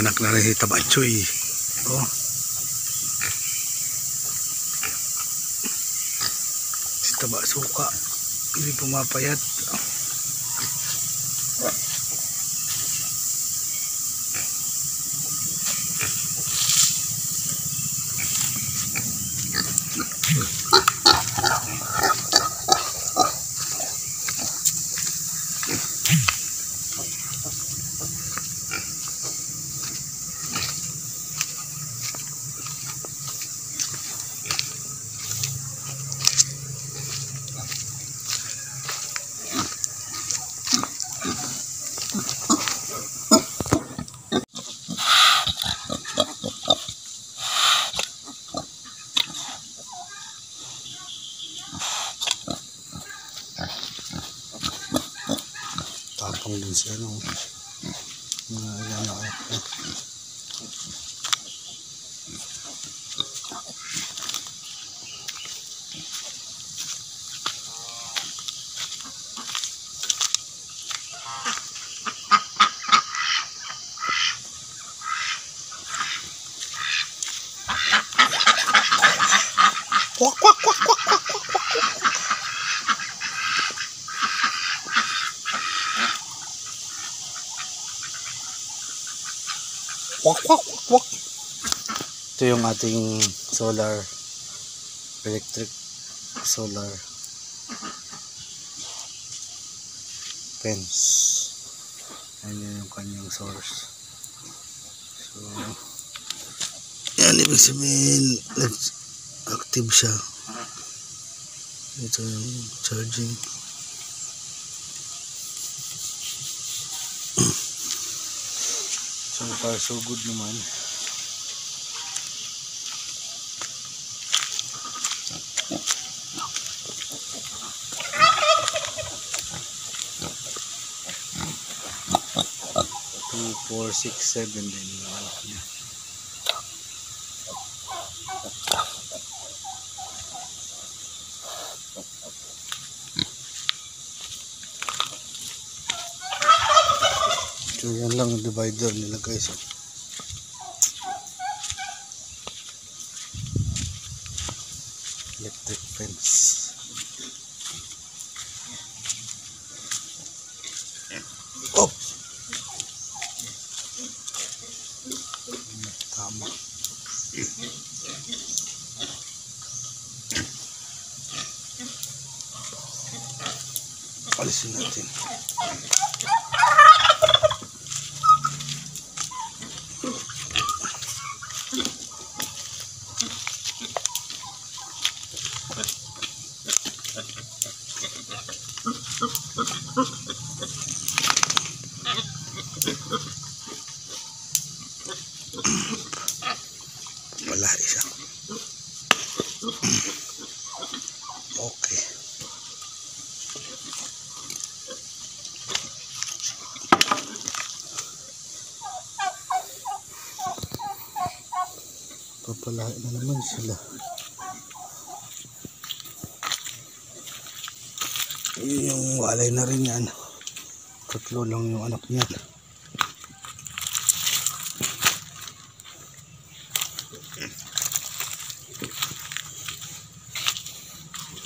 Anak na rin si Tabachoy. Oh. Si Taba Suka. Hindi pumapayat. Tapang din si ano. Mga ilan na anak ko. Kwak, Ito yung ating solar electric solar fence. Ayan yung kanyang source. So, yan ibig sabihin nag-active siya. Ito yung charging. So far so good naman. Two, four, six, seven din yung. So yan lang yung divider nila guys. oh. Electric fence. Alisin natin. Wala isa. Okay. Papalain na naman sila. Yun yung walay na rin yan. Tatlo lang yung anak niyan.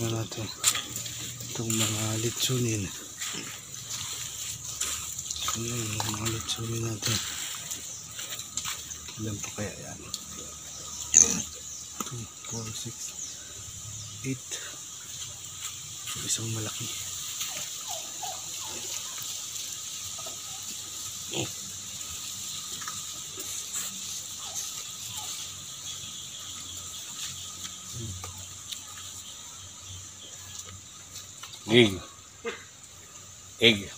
Tingnan natin itong mga litsunin. Ano yung mga litsunin natin? Ilan pa kaya yan? 2, 4, 6, 8. Isang malaki. Oh. Ei. Ei.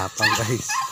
Tapang guys.